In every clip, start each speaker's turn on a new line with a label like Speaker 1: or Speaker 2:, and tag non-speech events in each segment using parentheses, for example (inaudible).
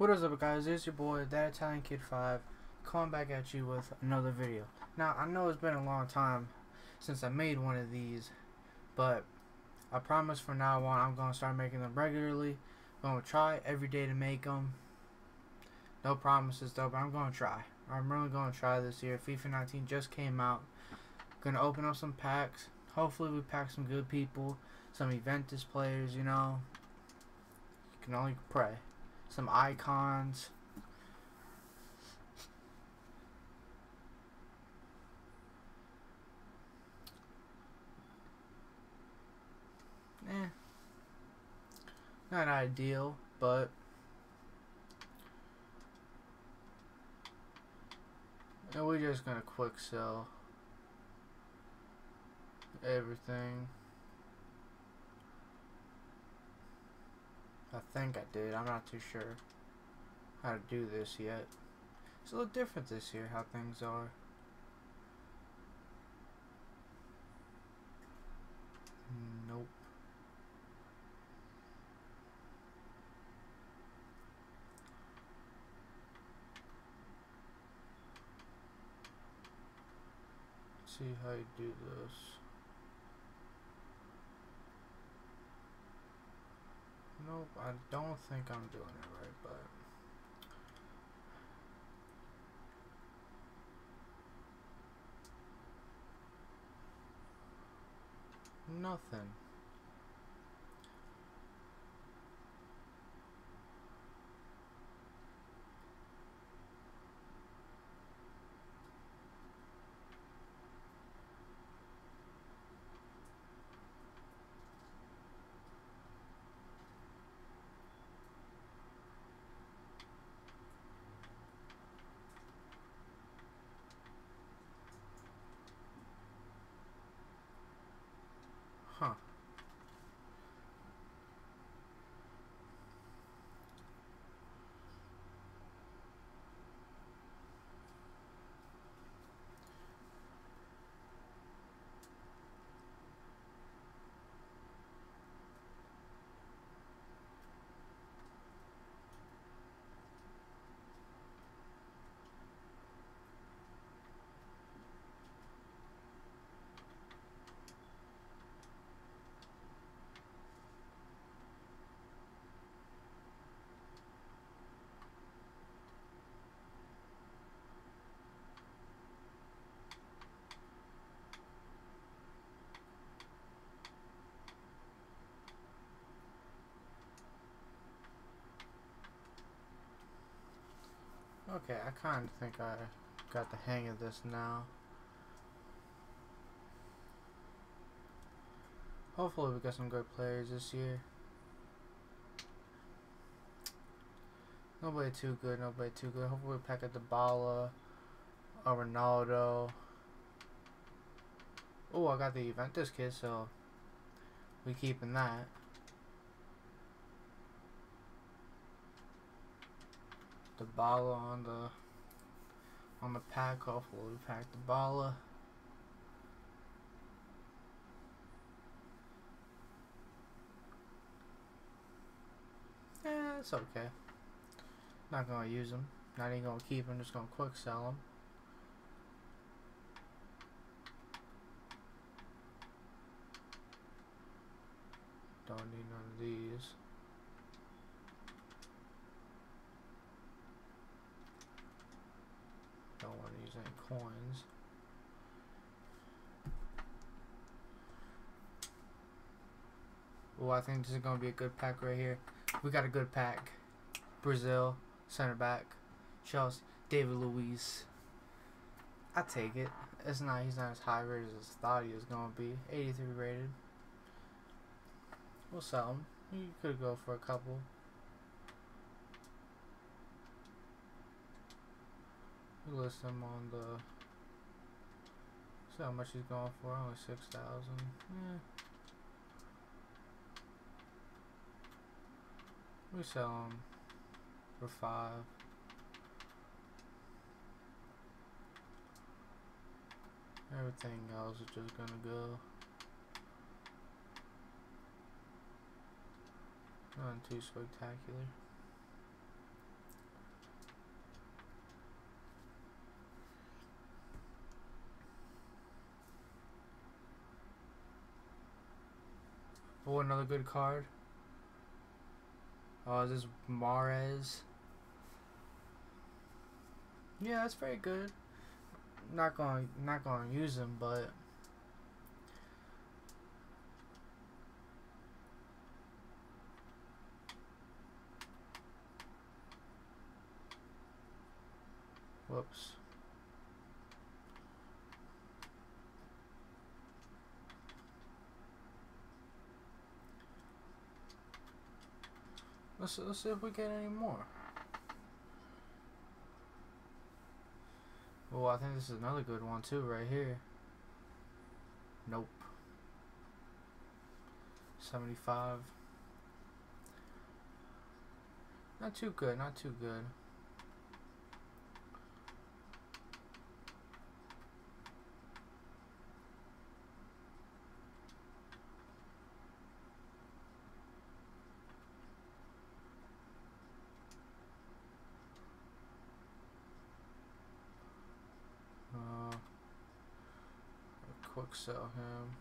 Speaker 1: What is up guys, it's your boy, That Italian Kid 5, coming back at you with another video. Now, I know it's been a long time since I made one of these, but I promise from now on I'm going to start making them regularly. I'm going to try every day to make them. No promises though, but I'm going to try. I'm really going to try this year. FIFA 19 just came out. Going to open up some packs. Hopefully we pack some good people, some Juventus players, you know. You can only pray some icons. Eh. Not ideal, but and we're just gonna quick sell everything. I think I did. I'm not too sure how to do this yet. It's a little different this year how things are. Nope. Let's see how you do this. Nope, I don't think I'm doing it right, but... Nothing. Okay, I kind of think I got the hang of this now. Hopefully we get some good players this year. Nobody too good, nobody too good. Hopefully we pack a Dybala, a Ronaldo. Oh, I got the Juventus kid, so we keeping that. The Bala on the on the pack. Hopefully we pack Dybala. Yeah, it's okay. Not gonna use them. Not even gonna keep them. Just gonna quick sell them. Don't need none of these. Don't want to use any coins. Oh, I think this is going to be a good pack right here. We got a good pack. Brazil, center back. Chelsea, David Luiz. I take it. It's not. He's not as high rated as I thought he was going to be. 83 rated. We'll sell him. You could go for a couple. List him on the see how much he's going for only six thousand. Yeah. We sell him for five. Everything else is just gonna go. Not too spectacular Another good card. Oh, this is Mahrez? Yeah, that's very good. Not gonna, not going to use him, but whoops. Let's let's see if we get any more. Oh, I think this is another good one too, right here. Nope. 75. Not too good, not too good. Quick sell him.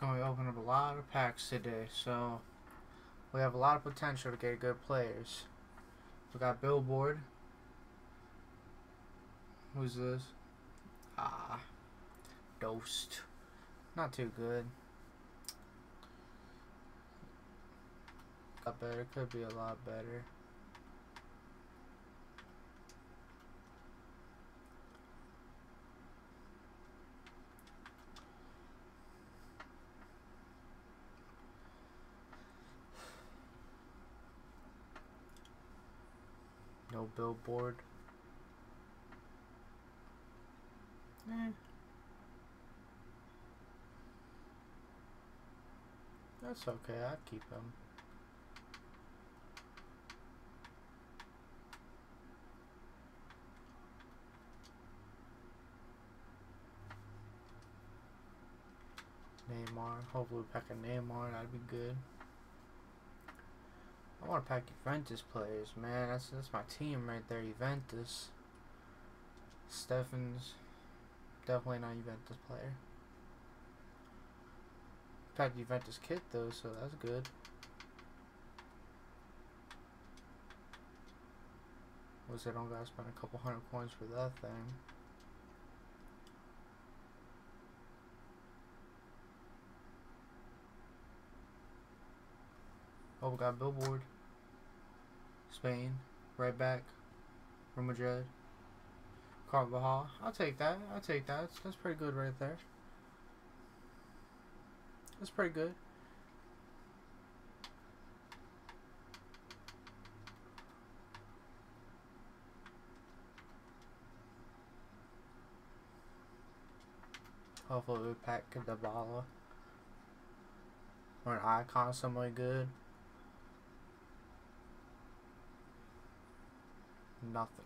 Speaker 1: Going to open up a lot of packs today, so we have a lot of potential to get good players. We got Billboard. Who's this? Ah, Dost. Not too good. Lot better. Could be a lot better. No billboard. Eh. That's okay, I keep them. Neymar. Hopefully pack a Neymar. That'd be good. I want to pack Juventus players, man. That's that's my team right there. Juventus. Stephens. Definitely not Juventus player. Packed Juventus kit though, so that's good. Was it on gotta spend a couple hundred coins for that thing. Oh, we got Billboard. Spain. Right back. Real Madrid. Carvajal. I'll take that. I'll take that. That's, that's pretty good right there. That's pretty good. Hopefully we pack Dybala. Or an icon somewhere good. Nothing.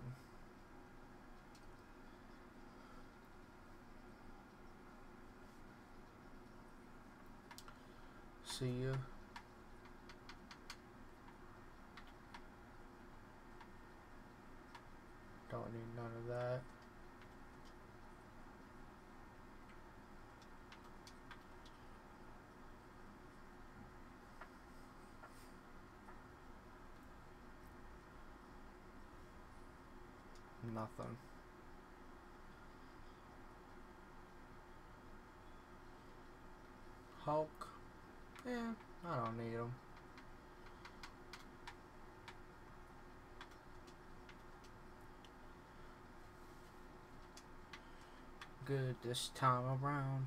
Speaker 1: See you. Don't need none of that. Nothing. Hulk. Yeah, I don't need him. Good this time around.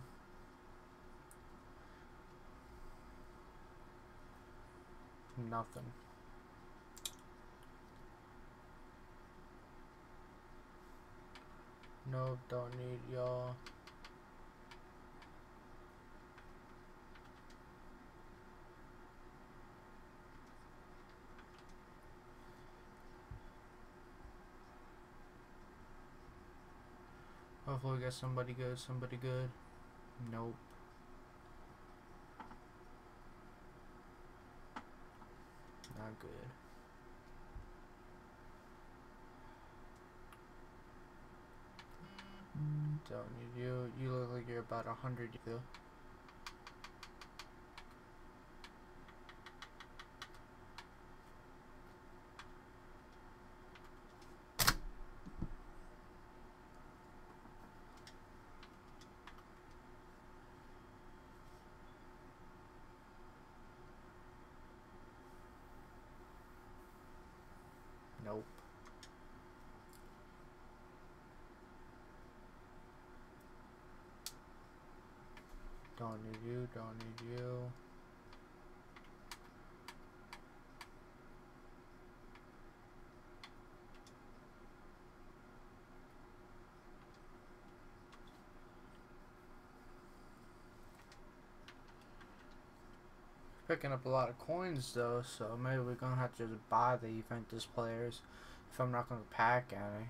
Speaker 1: Nothing. No, don't need y'all. Hopefully we get somebody good, somebody good. Nope. Not good. Don't you? You, you look like you're about a hundred. You. Need you, don't need you. Picking up a lot of coins though, so maybe we're gonna have to just buy the Juventus players if I'm not gonna pack any.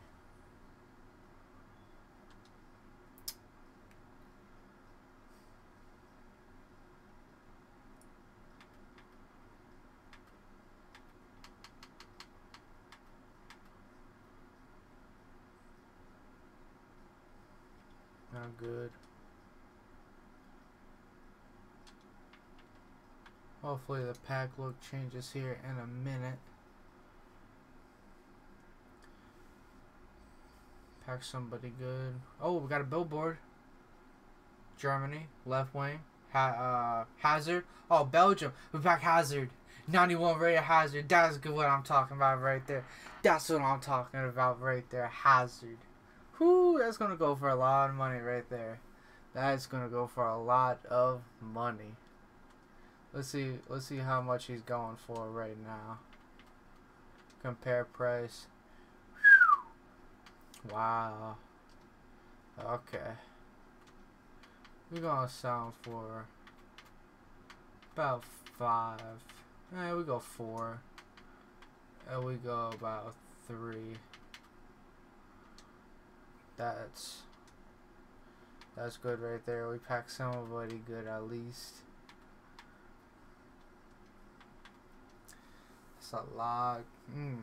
Speaker 1: Not good. Hopefully the pack look changes here in a minute. Pack somebody good. Oh, we got a billboard. Germany, left wing. Ha uh, Hazard. Oh, Belgium. We pack Hazard. 91 rated Hazard. That's good what I'm talking about right there. That's what I'm talking about right there. Hazard. Whoo, that's gonna go for a lot of money right there. That's gonna go for a lot of money. Let's see let's see how much he's going for right now. Compare price. Wow. Okay. We're gonna sell for about five. Eh, we go four. And we go about three. That's that's good right there. We packed somebody good at least. That's a lot. Mm.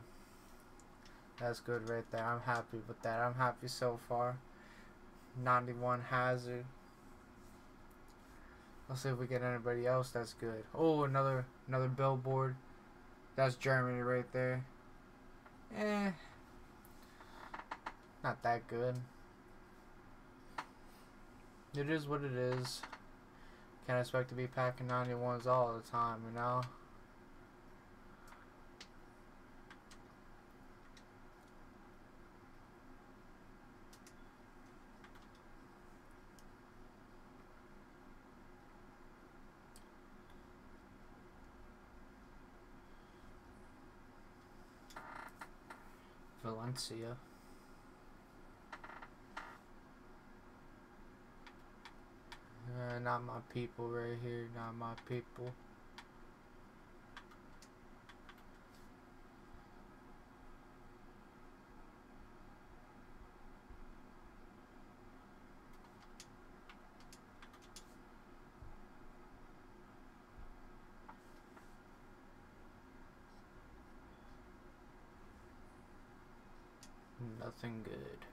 Speaker 1: That's good right there. I'm happy with that. I'm happy so far. 91 Hazard. Let's see if we get anybody else that's good. Oh, another another billboard. That's Germany right there. Eh, not that good. It is what it is. Can't expect to be packing 91s all the time, you know? Valencia. Uh, not my people right here, not my people. Nothing good.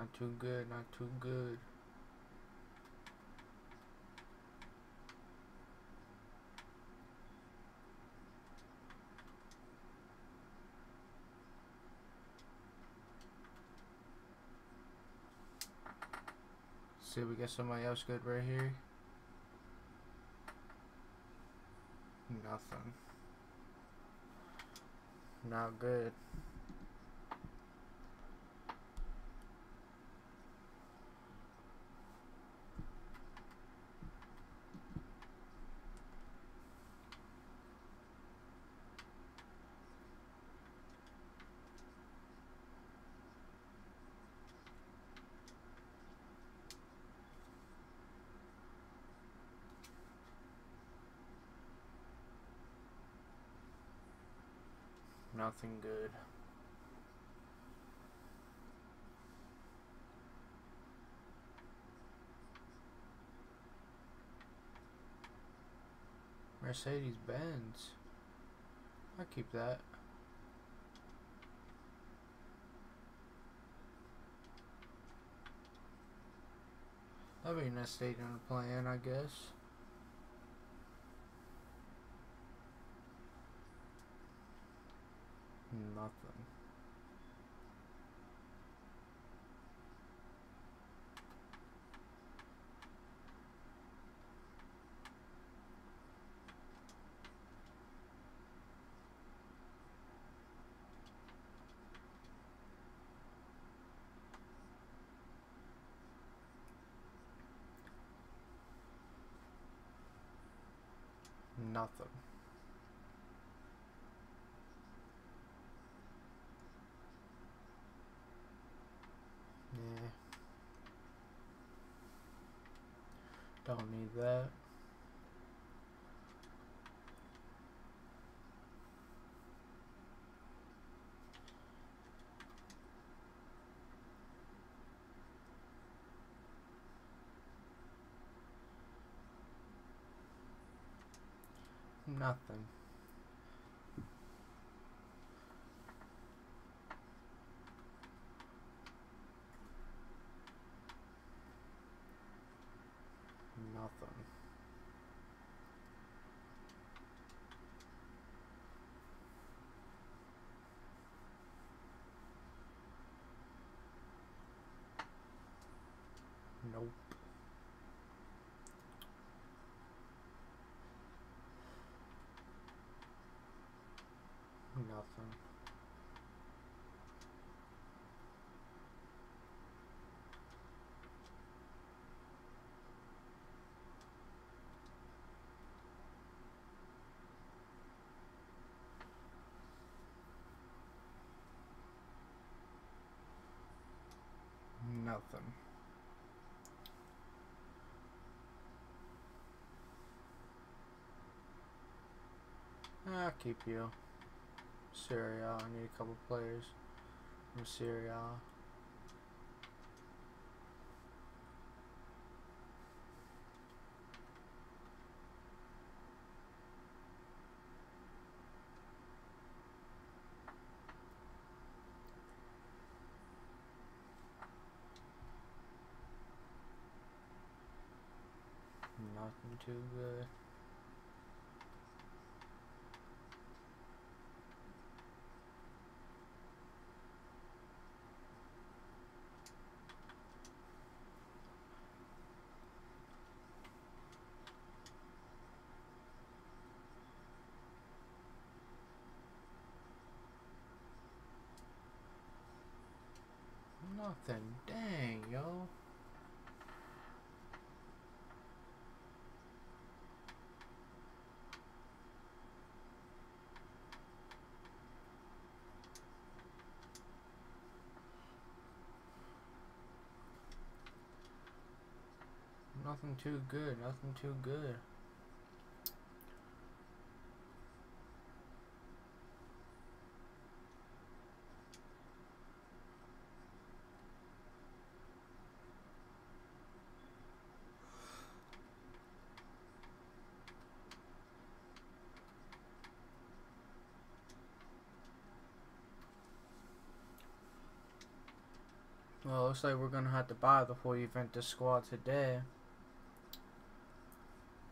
Speaker 1: Not too good, not too good. See, we get somebody else good right here. Nothing. Not good. Nothing good. Mercedes Benz. I keep that. That'd be a nice stadium to play in, I guess. Nothing. Nothing. Yeah. Don't need that. Nothing. Nothing. Nothing. Nothing. I'll keep you. Syria. I need a couple players from Syria. Nothing too good. Nothing too good. Nothing too good. Well, looks like we're gonna have to buy the full Juventus squad today.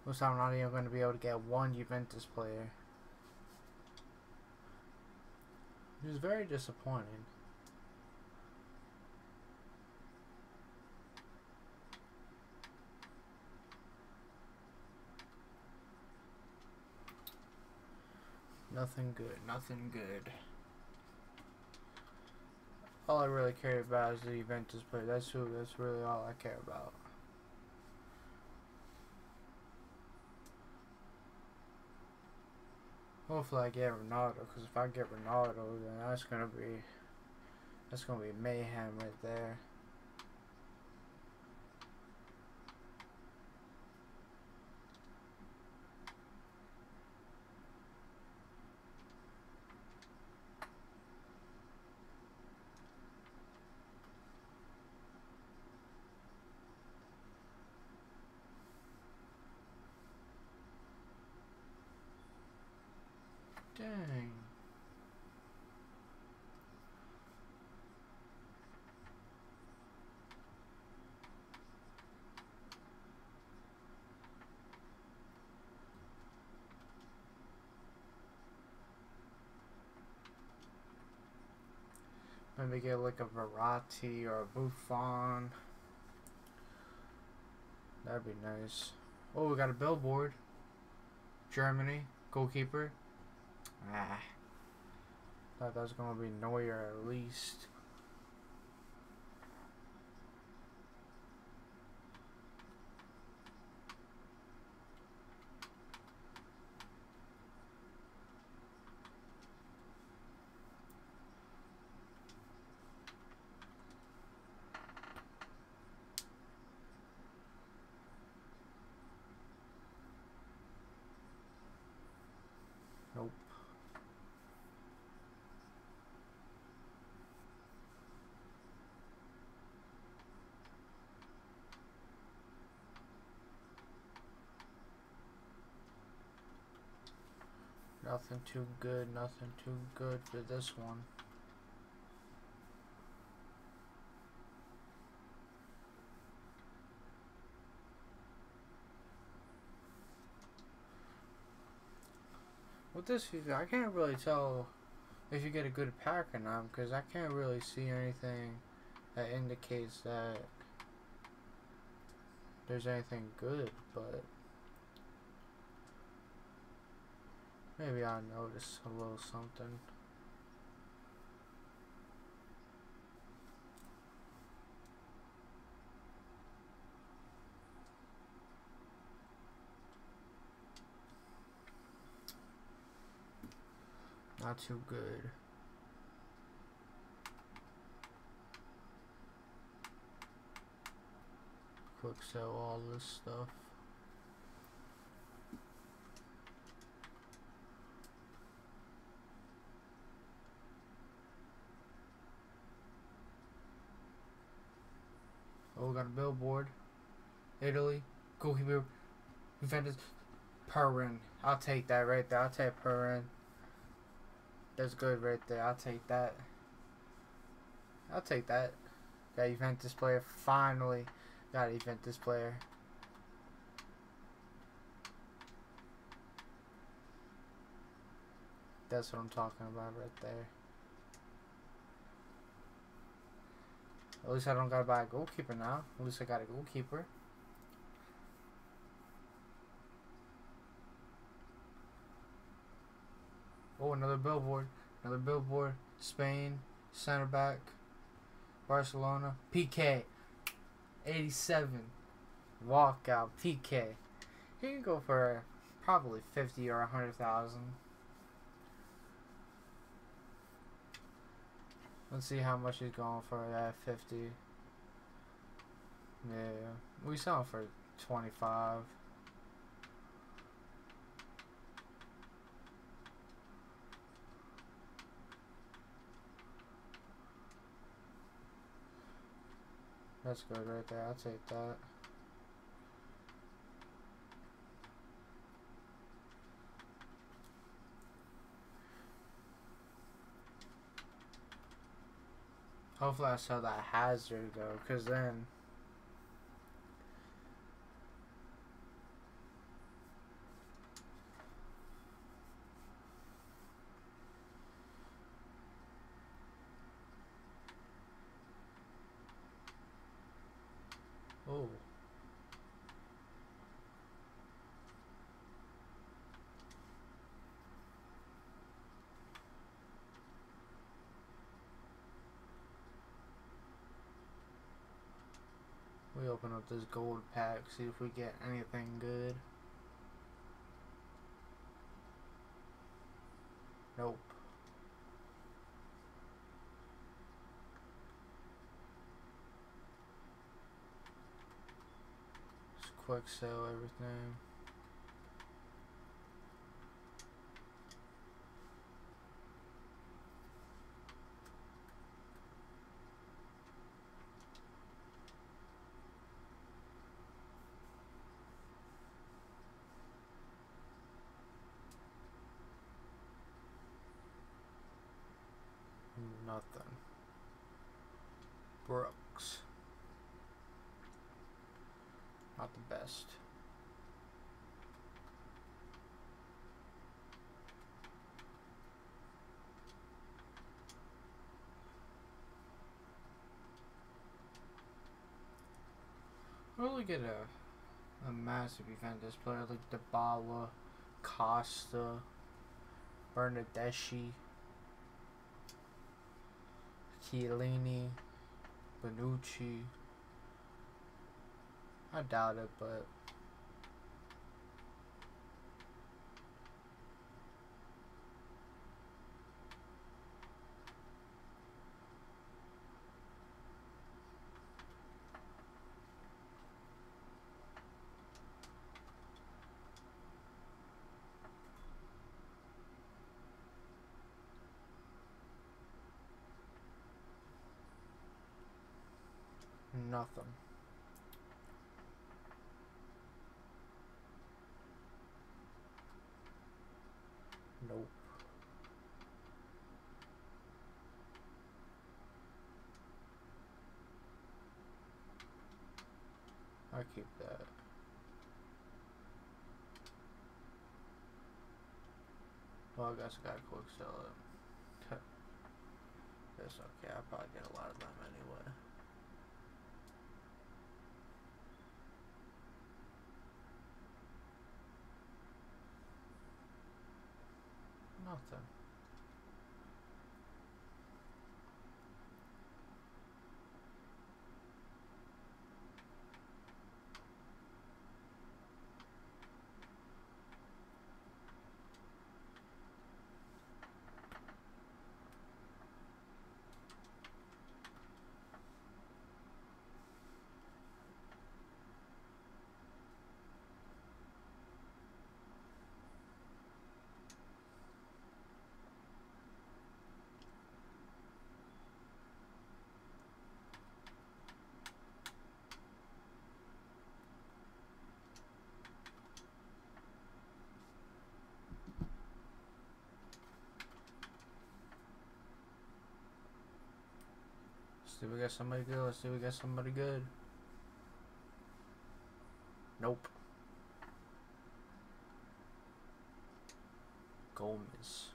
Speaker 1: Like I'm not even gonna be able to get one Juventus player. Which is very disappointing. Nothing good, nothing good. All I really care about is the Juventus player. That's who. That's really all I care about. Hopefully I get Ronaldo, because if I get Ronaldo, then that's gonna be that's gonna be mayhem right there. Maybe get like a Verratti or a Buffon. That'd be nice. Oh, we got a billboard. Germany, goalkeeper. Ah. Thought that was gonna be Neuer at least. Nope. Nothing too good, nothing too good for this one. With this FIFA, I can't really tell if you get a good pack or not because I can't really see anything that indicates that there's anything good, but maybe I'll notice a little something. Not too good. Quick sell all this stuff. Got a billboard. Italy. Goalkeeper. Juventus. Perin. I'll take that right there. I'll take Perin. That's good right there. I'll take that. I'll take that. Got Juventus player. Finally got Juventus player. That's what I'm talking about right there. At least I don't gotta buy a goalkeeper now. At least I got a goalkeeper. Oh, another billboard. Another billboard. Spain. Center back. Barcelona. Piqué. 87. Walkout. Piqué. He can go for probably 50 or 100,000. Let's see how much he's going for at 50. Yeah. We him for 25. That's good right there. I'll take that. Hopefully I sell that hazard though, cause then Oh. We open up this gold pack, see if we get anything good. Nope. Just quick sell everything. Nothing. Brooks. Not the best. really get a a massive Juventus player like Dybala, Costa, Bernardeschi, Chiellini, Bonucci. I doubt it, but nothing. Nope. I keep that. Well, I guess I gotta quick sell it. (laughs) That's okay, I'll probably get a lot of them anyway. Nothing. See if we got somebody good. Let's see if we got somebody good. Nope. Gomez.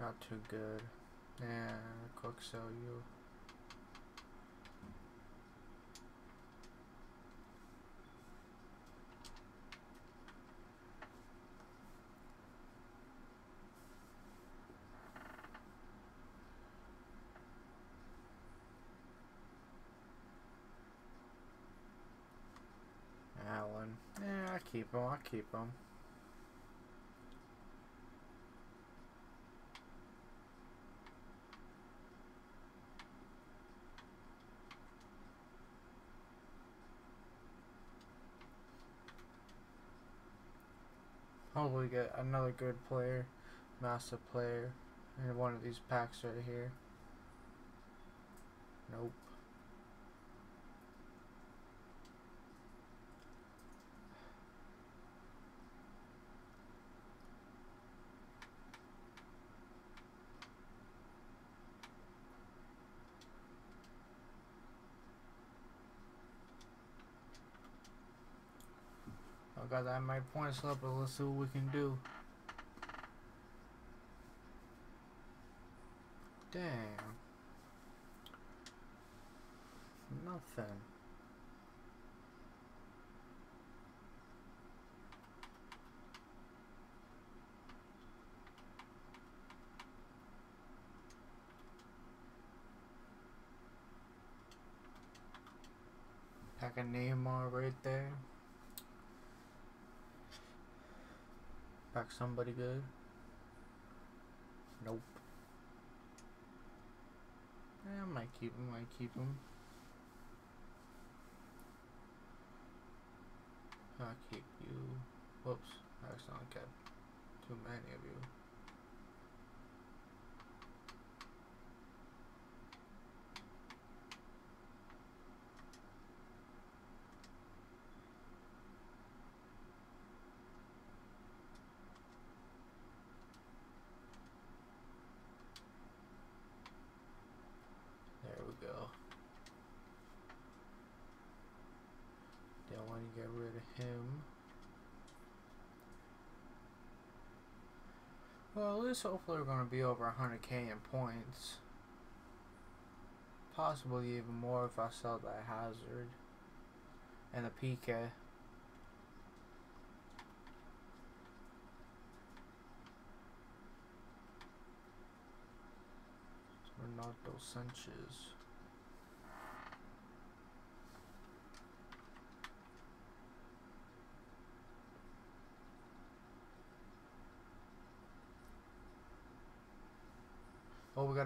Speaker 1: Not too good. Yeah, quick sell you. Allen. Yeah, Keep him. Hopefully get another good player, master player, in one of these packs right here. Nope. I got that my points up, but let's see what we can do. Damn. Nothing. Pack a Neymar right there. Pack somebody good. Nope. Yeah, I might keep him, might keep him. I'll keep you. Whoops, I accidentally kept too many of you. go. Don't want to get rid of him. Least hopefully we're going to be over 100k in points. Possibly even more if I sell that hazard. And the PK. Ronaldo Sanchez.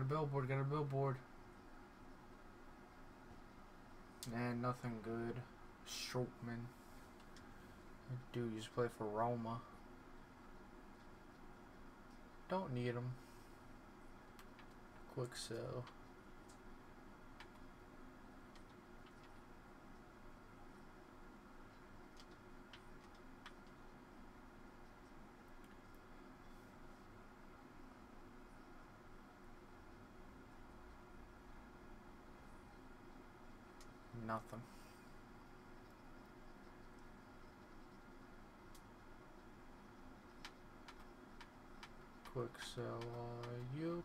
Speaker 1: A billboard, got a billboard. And nothing good. Strootman. Dude used to play for Roma. Don't need him. Quick sell. Nothing. Quick sell uh, you.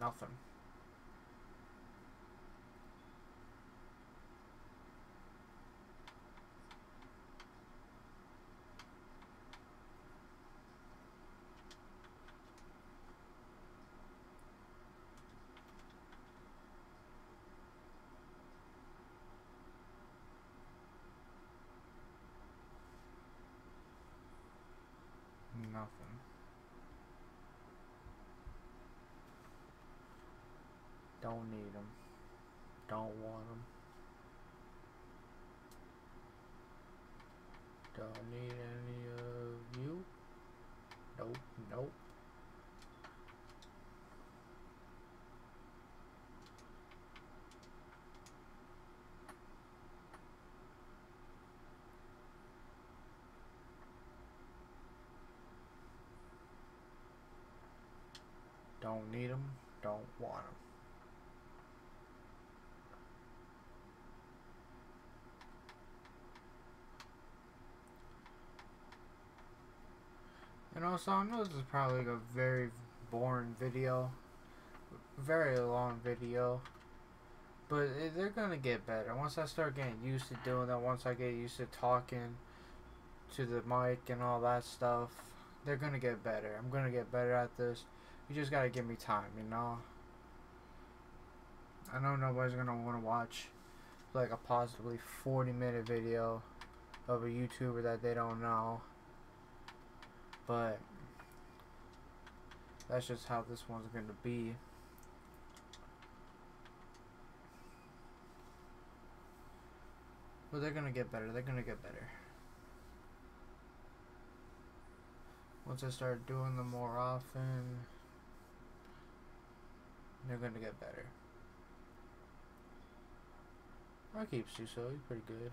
Speaker 1: Nothing. Nothing. Don't need them. Don't want them. Don't need any of you. Nope, nope. Don't need them. Don't want them. And also, I know this is probably like a very boring video. Very long video. But they're gonna get better. Once I start getting used to doing that, once I get used to talking to the mic and all that stuff, they're gonna get better. I'm gonna get better at this. You just gotta give me time, you know? I know nobody's gonna wanna watch like a possibly 40 minute video of a YouTuber that they don't know. But that's just how this one's gonna be. But they're gonna get better. They're gonna get better. Once I start doing them more often, they're gonna get better. I keep Suso, he's pretty good.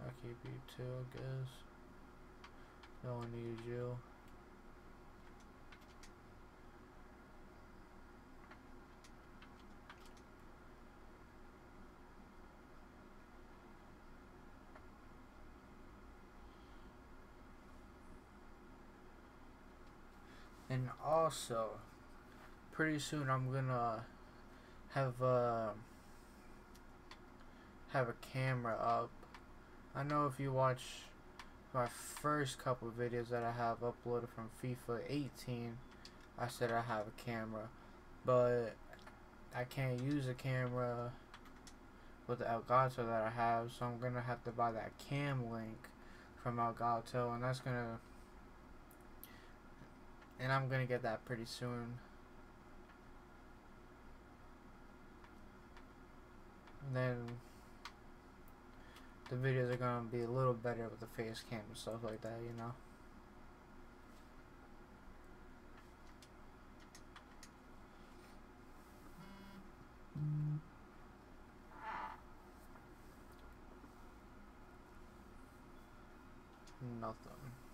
Speaker 1: I keep you too, I guess. No one needs you. And also, pretty soon I'm gonna have uh, have a camera up. I know if you watch my first couple videos that I have uploaded from FIFA 18, I said I have a camera, but I can't use a camera with the Elgato that I have, so I'm gonna have to buy that cam link from Elgato, and that's gonna, and I'm gonna get that pretty soon. then the videos are gonna be a little better with the face cam and stuff like that, you know. Nothing.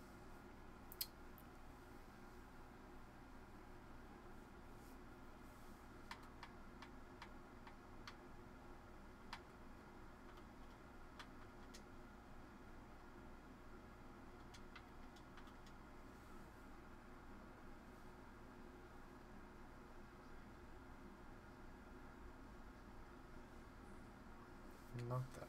Speaker 1: Nothing.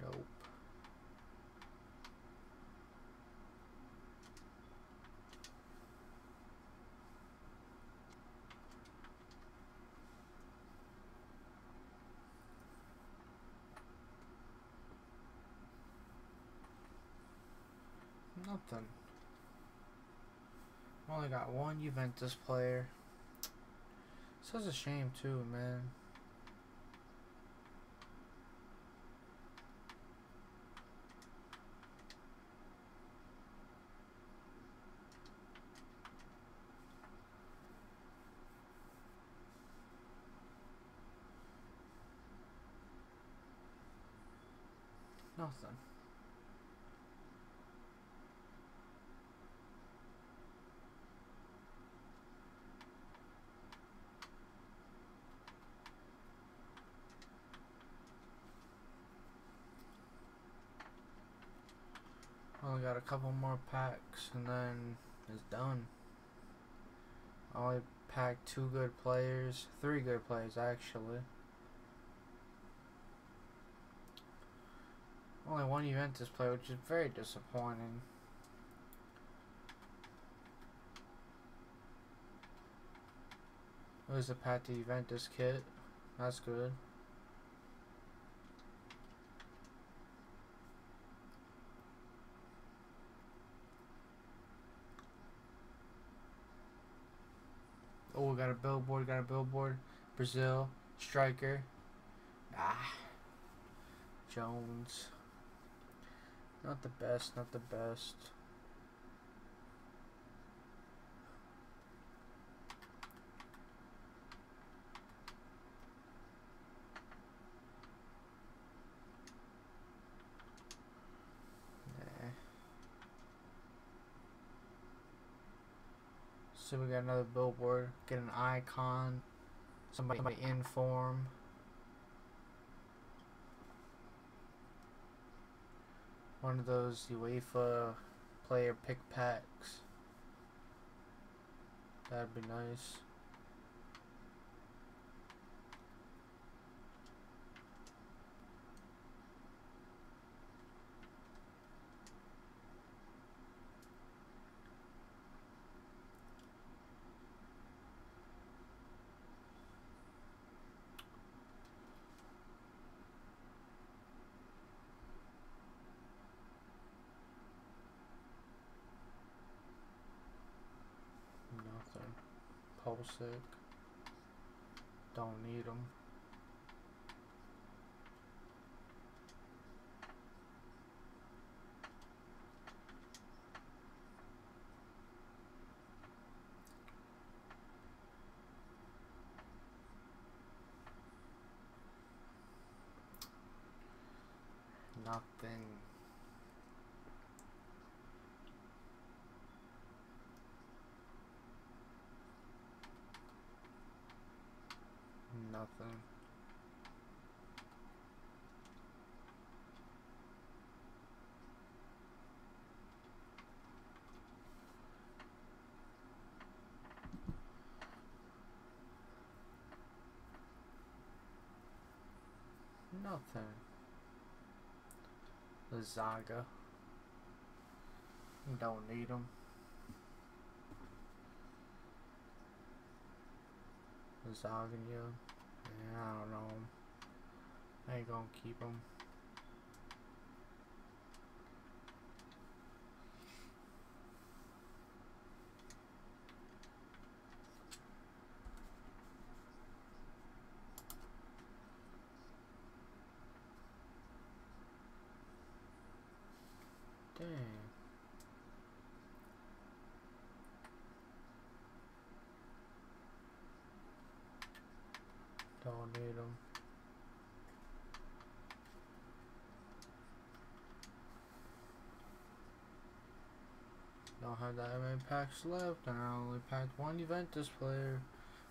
Speaker 1: Nope. Nothing. Only got one Juventus player. Such a shame too, man. Nothing. Got a couple more packs and then it's done. I only packed two good players, three good players actually. Only one Juventus player, which is very disappointing. It was a Patti Juventus kit. That's good. We got a billboard, got a billboard. Brazil, striker. Ah. Jones. Not the best, not the best. So we got another billboard. Get an icon. Somebody, somebody in form. One of those UEFA player pick packs. That'd be nice. Nothing. Pulisic. Don't need them. Nothing. Nothing. Nothing. Zaga. Don't need them. Yeah, I don't know. I ain't gonna keep them. Dang. Don't need them. Don't have that many packs left, and I only packed one Juventus player,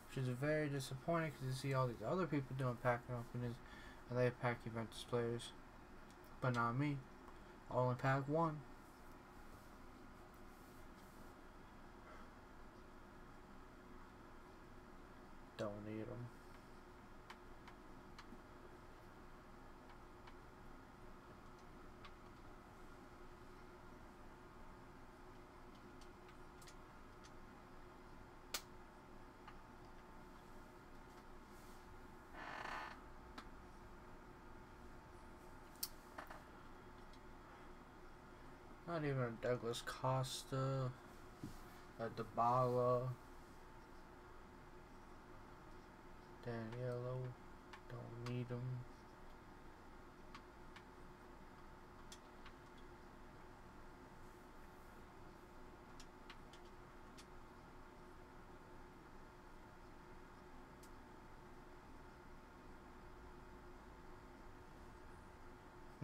Speaker 1: which is very disappointing because you see all these other people doing packing openings, and they pack event players, but not me. I only pack one. Don't need them. Not even Douglas Costa, a Dybala, Danilo, don't need him.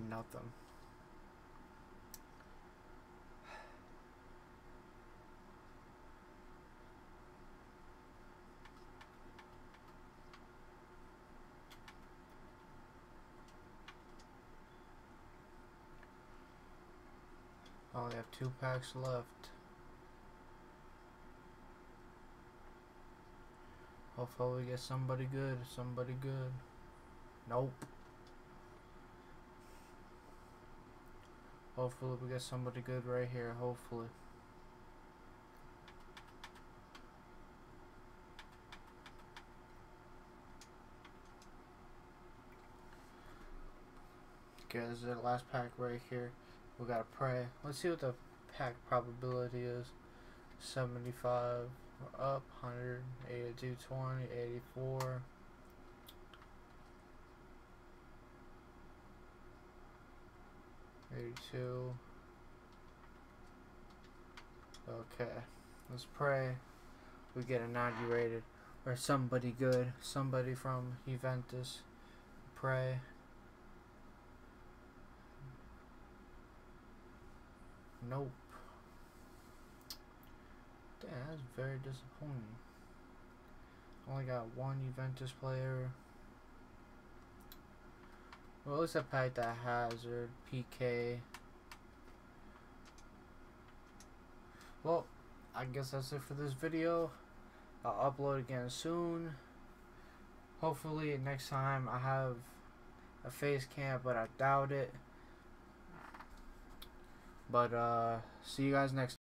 Speaker 1: Nothing. Two packs left. Hopefully we get somebody good, somebody good. Nope. Hopefully we get somebody good right here, hopefully. Okay, this is the last pack right here. We gotta pray. Let's see what the pack probability is. 75 up, 100, 82, 20, 84. Eighty-two. Okay, let's pray. We get a 90 rated, or somebody good, somebody from Juventus. Pray. Nope. Damn, that's very disappointing. Only got one Juventus player. Well, at least I packed that Hazard, PK. Well, I guess that's it for this video. I'll upload again soon. Hopefully next time I have a face cam, but I doubt it. But uh, see you guys next